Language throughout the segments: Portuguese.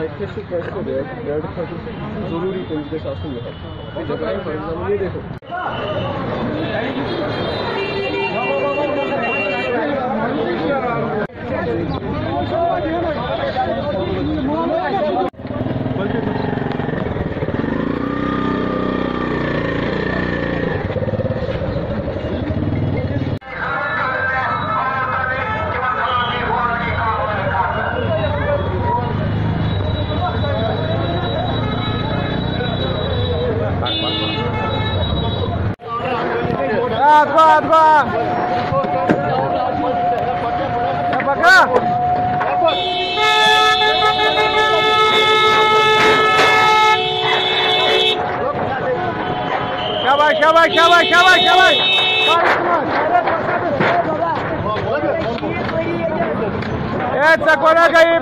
Psychiatric drugs को रेड कर ज़रूरी पुलिस के शासन में जब जबकि फॉर एग्ज़ाम्पल ये देखो Adva, adva. É pra cá? Shabash, shabash, shabash, shabash, shabash. É, sacoraga aí,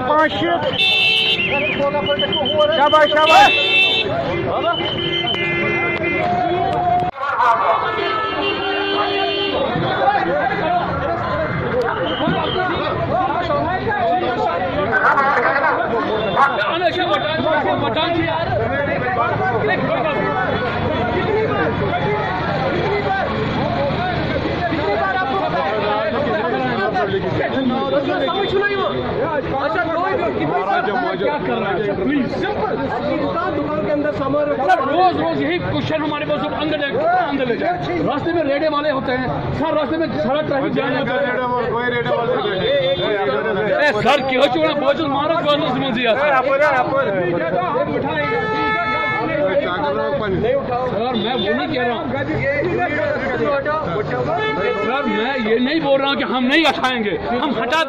اندر سامان روز روز یہی کوشچن ہمارے پاس اندر اندر لے راستے میں ریڈے والے ہوتے ہیں سر راستے میں سارا ٹریفک جام ہے سر کیا چھوڑا بوجھ مارا گورنس سر میں وہ نہیں کہہ رہا ہوں۔ मैं ये नहीं बोल रहा हूँ कि हम नहीं हटाएँगे हम हटा